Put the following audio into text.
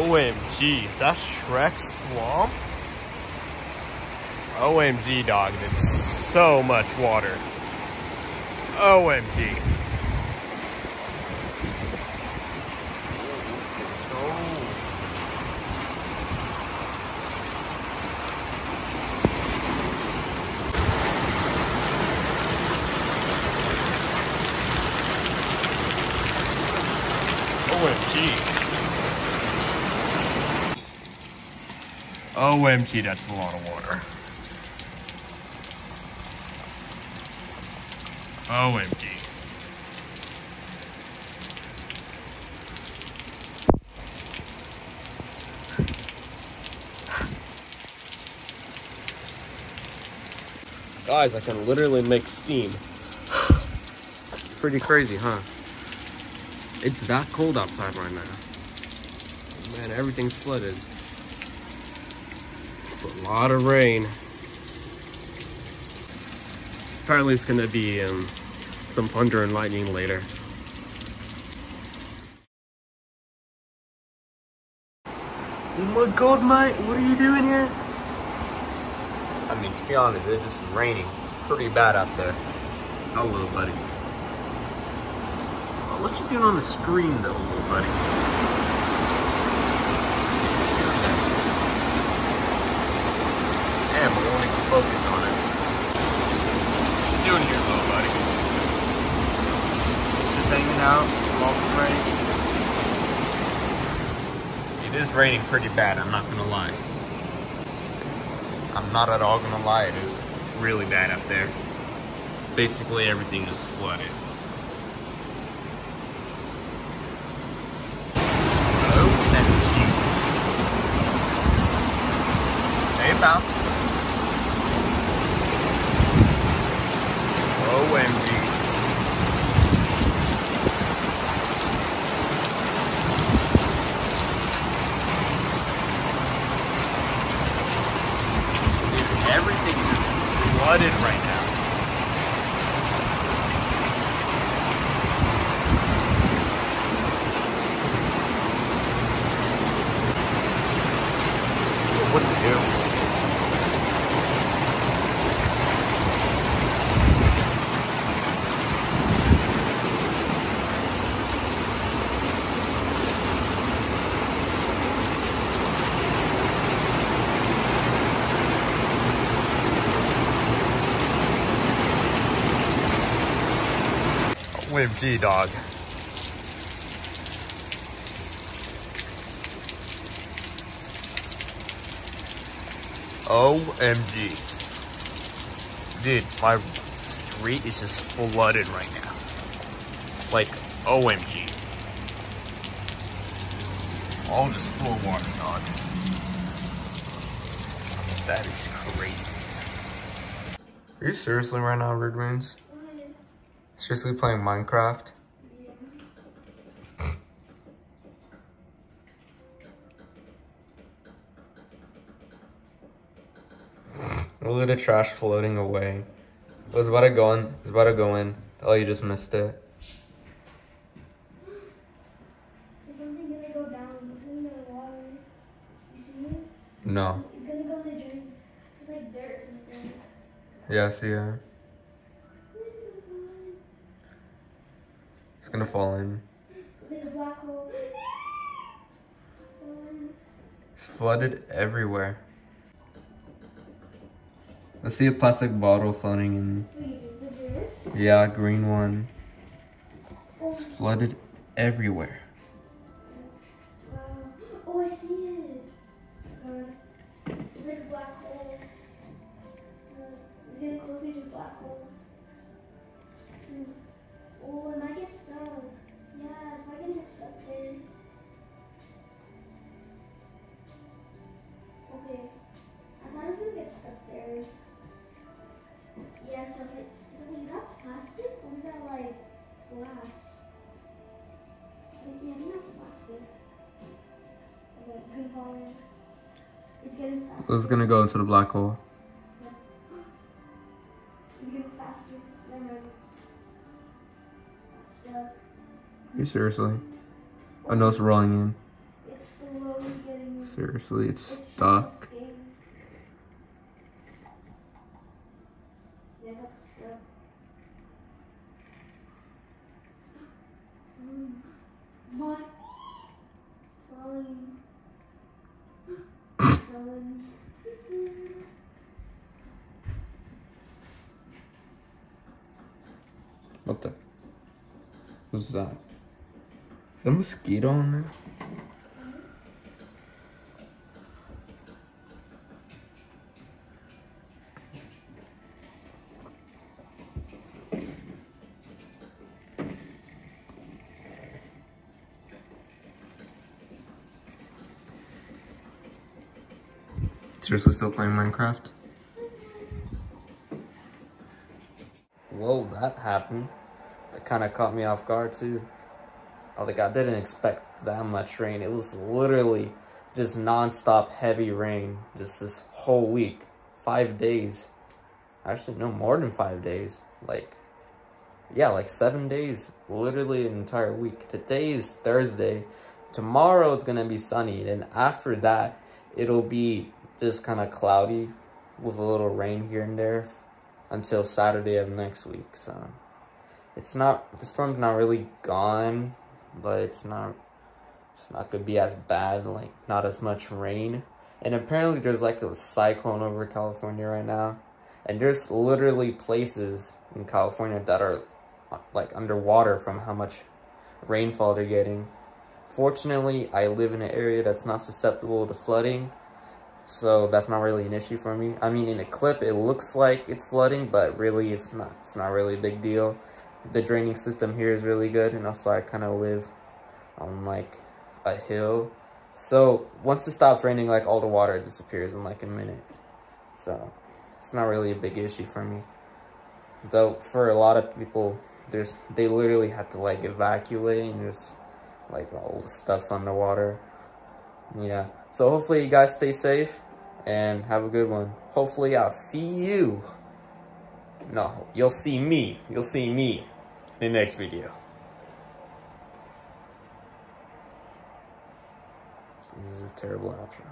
OMG, is that Shrek Swamp? OMG, dog, it's so much water. OMG. OMG. OMG, that's a lot of water. OMG. Guys, I can literally make steam. It's Pretty crazy, huh? It's that cold outside right now. Man, everything's flooded. A lot of rain. Apparently it's gonna be um, some thunder and lightning later. Oh my god, mate, what are you doing here? I mean, to be honest, it's just raining pretty bad out there. Hello, little buddy. What you doing on the screen though, little buddy? Focus on it. What you doing here, little buddy? Just hanging out, walking rain. It is raining pretty bad, I'm not gonna lie. I'm not at all gonna lie, it is really bad up there. Basically everything is flooded. Hey, pal. OMG. Everything is flooded right now. What to do? OMG, dog. OMG. Dude, my street is just flooded right now. Like, OMG. All just full water, dog. That is crazy. Are you seriously right now, Red Wings? Seriously playing Minecraft? Look at the trash floating away. It was about to go in. It was about to go in. Oh, you just missed it. Is something gonna go down? It's in the water. You see it? No. It's gonna go in the drain. It's like dirt or something. Yeah, I see it. Gonna fall in. It's like a black hole. It's flooded everywhere. I see a plastic bottle floating in. Yeah, green one. Oh, It's flooded everywhere. Thought it was gonna get stuck there. Yeah, something. Something, is that plastic or is that like glass? Yeah, think that's plastic. Okay, it's gonna fall in. It's getting faster. It's gonna go into the black hole. It's getting faster. Never mind. It's. You seriously? I know it's rolling in. Yeah. like slowly getting. Seriously, it's It's stuck. just getting- Yeah, that's stuck. Mm. What? The? What's that? Is a mosquito in there? Seriously still playing Minecraft? Whoa, that happened. That kind of caught me off guard too. Oh, like I didn't expect that much rain. It was literally just non-stop heavy rain. Just this whole week. Five days. Actually, no more than five days. Like, yeah, like seven days. Literally an entire week. Today is Thursday. Tomorrow it's gonna be sunny. And after that, it'll be just kind of cloudy with a little rain here and there until Saturday of next week. So it's not the storm's not really gone, but it's not it's not gonna be as bad. Like not as much rain. And apparently there's like a cyclone over California right now, and there's literally places in California that are like underwater from how much rainfall they're getting. Fortunately, I live in an area that's not susceptible to flooding, so that's not really an issue for me. I mean, in a clip, it looks like it's flooding, but really, it's not. It's not really a big deal. The draining system here is really good, and also I kind of live on like a hill. So once it stops raining, like all the water disappears in like a minute. So it's not really a big issue for me. Though for a lot of people, there's they literally have to like evacuate, and there's like all the stuff's underwater. Yeah. So hopefully you guys stay safe and have a good one. Hopefully I'll see you. No, you'll see me. You'll see me in the next video. This is a terrible outro.